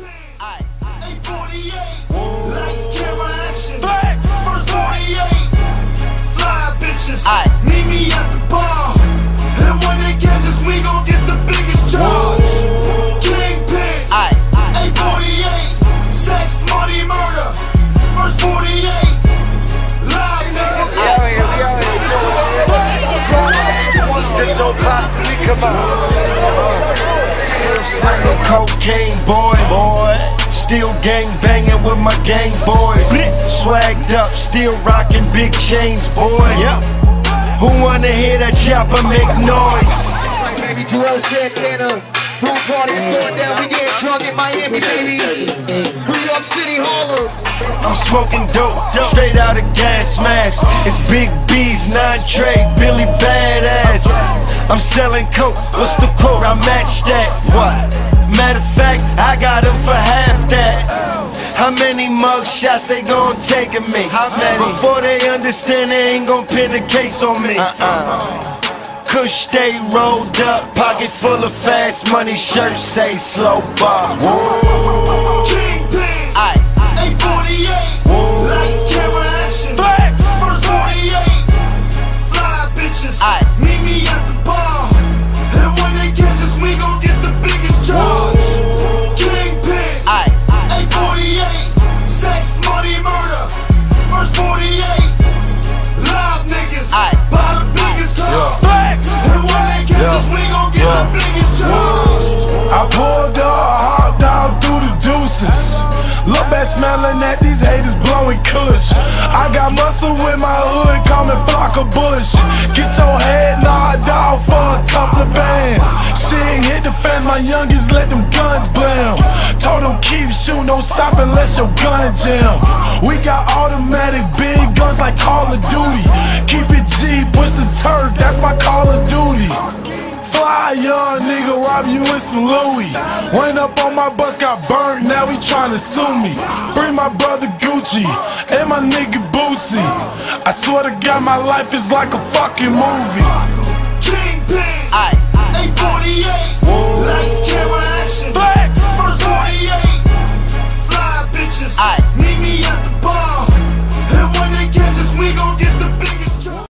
Aye. A48. Lights, camera, action. First 48. Fly bitches. Aye. Meet me at the bar. And when they catch us, we gon' get the biggest charge. Kingpin. Aye. A48. Sex, money, murder. First 48. Live niggas. Cocaine, boy. Boy. Still gang banging with my gang boys. Swagged up, still rocking big chains, boy. Yep. Who wanna hear that chopper make noise? Baby Juelz Santana. Pool party is going down. We get drunk in Miami, baby. New York City, Harlem. I'm smoking dope, straight out of gas mask. It's Big B's, nine Trey, Billy Badass. I'm selling coke, what's the quote? I match many mug shots they gon' take of me? How many? Before they understand, they ain't gon' pin the case on me. Uh-uh. Kush stay rolled up, pocket full of fast money, shirt say slow bar. Whoa. Back at these haters blowing kush. I got muscle with my hood, call me of Bush. Get your head knocked off for a couple of bands. Shit hit the fan, my youngest let them guns blam. Told them keep shooting, don't stop unless your gun jam. We got automatic big guns like Call of Duty. Keep it G, push the turf, that's my Call a young nigga rob you in some Louis. Went up on my bus, got burnt. now he tryna sue me. Free my brother Gucci and my nigga Bootsy. I swear to God, my life is like a fucking movie. Kingpin, 848, Whoa. lights, camera, action, first 48. Fly bitches, Aye. meet me at the bar. And when they catch us, we gon' get.